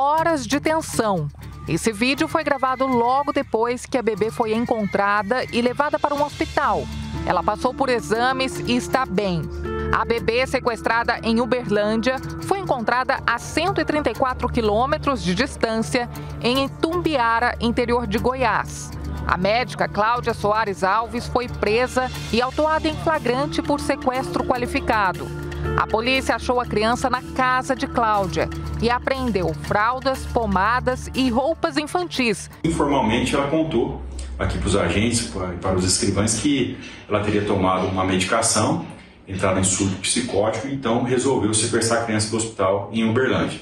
horas de tensão. Esse vídeo foi gravado logo depois que a bebê foi encontrada e levada para um hospital. Ela passou por exames e está bem. A bebê sequestrada em Uberlândia foi encontrada a 134 quilômetros de distância em Itumbiara, interior de Goiás. A médica Cláudia Soares Alves foi presa e autuada em flagrante por sequestro qualificado. A polícia achou a criança na casa de Cláudia e apreendeu fraldas, pomadas e roupas infantis. Informalmente, ela contou aqui para os agentes, para os escrivães, que ela teria tomado uma medicação, entrado em surto psicótico, então resolveu sequestrar a criança do hospital em Uberlândia.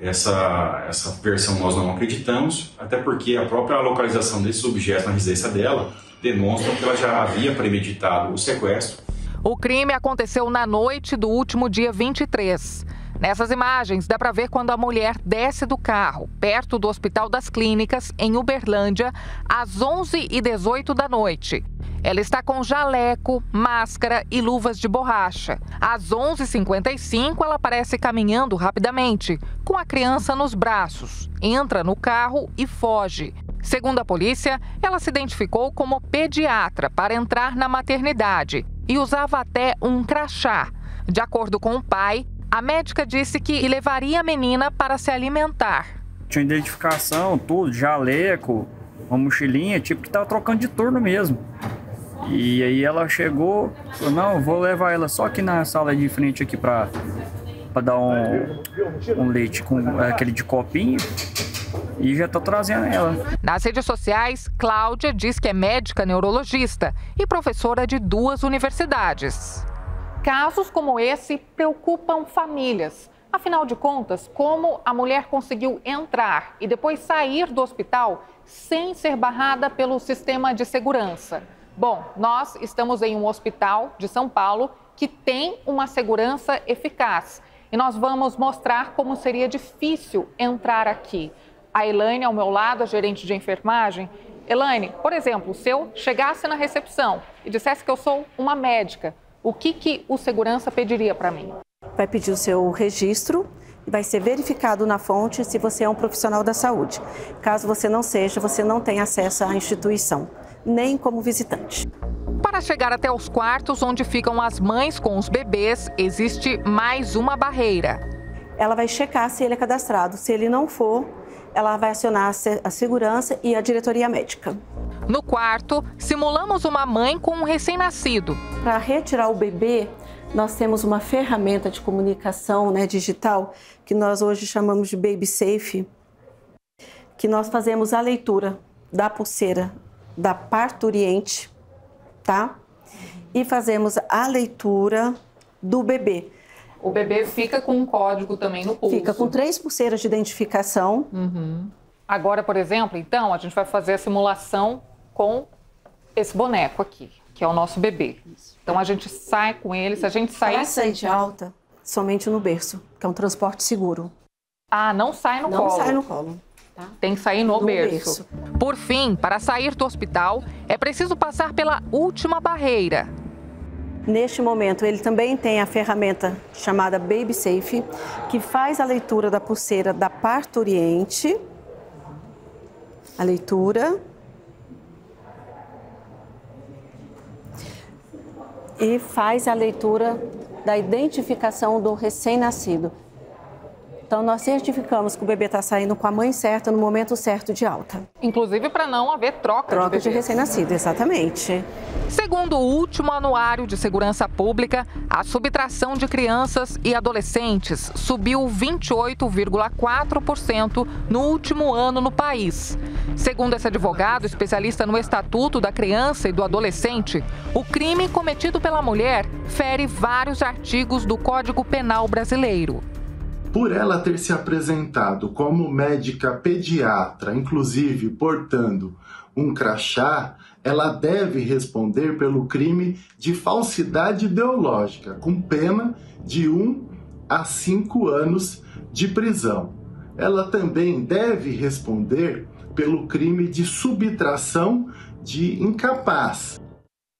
Essa, essa versão nós não acreditamos, até porque a própria localização desses objetos na residência dela demonstra que ela já havia premeditado o sequestro. O crime aconteceu na noite do último dia 23. Nessas imagens, dá para ver quando a mulher desce do carro, perto do Hospital das Clínicas, em Uberlândia, às 11h18 da noite. Ela está com jaleco, máscara e luvas de borracha. Às 11h55, ela aparece caminhando rapidamente, com a criança nos braços. Entra no carro e foge. Segundo a polícia, ela se identificou como pediatra para entrar na maternidade e usava até um crachá. De acordo com o pai, a médica disse que levaria a menina para se alimentar. Tinha identificação, tudo, jaleco, uma mochilinha, tipo que tava trocando de turno mesmo. E aí ela chegou, falou, não, vou levar ela só aqui na sala de frente aqui para dar um, um leite com aquele de copinho e já tô trazendo ela. Nas redes sociais, Cláudia diz que é médica neurologista e professora de duas universidades. Casos como esse preocupam famílias. Afinal de contas, como a mulher conseguiu entrar e depois sair do hospital sem ser barrada pelo sistema de segurança? Bom, nós estamos em um hospital de São Paulo que tem uma segurança eficaz e nós vamos mostrar como seria difícil entrar aqui. A Elaine ao meu lado, a gerente de enfermagem. Elaine, por exemplo, se eu chegasse na recepção e dissesse que eu sou uma médica, o que, que o segurança pediria para mim? Vai pedir o seu registro e vai ser verificado na fonte se você é um profissional da saúde. Caso você não seja, você não tem acesso à instituição nem como visitante. Para chegar até os quartos onde ficam as mães com os bebês, existe mais uma barreira. Ela vai checar se ele é cadastrado. Se ele não for, ela vai acionar a segurança e a diretoria médica. No quarto, simulamos uma mãe com um recém-nascido. Para retirar o bebê, nós temos uma ferramenta de comunicação né, digital que nós hoje chamamos de Baby Safe, que nós fazemos a leitura da pulseira da parturiente, tá? E fazemos a leitura do bebê. O bebê fica com um código também no pulso. Fica com três pulseiras de identificação. Uhum. Agora, por exemplo, então, a gente vai fazer a simulação com esse boneco aqui, que é o nosso bebê. Então, a gente sai com ele, se a gente sair... Para sair de alta, somente no berço, que é um transporte seguro. Ah, não sai no não colo? Não sai no colo. Tá? Tem que sair no, no berço. berço. Por fim, para sair do hospital, é preciso passar pela última barreira. Neste momento, ele também tem a ferramenta chamada Baby Safe, que faz a leitura da pulseira da parturiente. A leitura. E faz a leitura da identificação do recém-nascido. Então, nós certificamos que o bebê está saindo com a mãe certa no momento certo de alta. Inclusive para não haver troca, troca de, de recém-nascido, exatamente. Segundo o último anuário de segurança pública, a subtração de crianças e adolescentes subiu 28,4% no último ano no país. Segundo esse advogado, especialista no Estatuto da Criança e do Adolescente, o crime cometido pela mulher fere vários artigos do Código Penal brasileiro. Por ela ter se apresentado como médica pediatra, inclusive portando um crachá, ela deve responder pelo crime de falsidade ideológica, com pena de 1 a 5 anos de prisão. Ela também deve responder pelo crime de subtração de incapaz,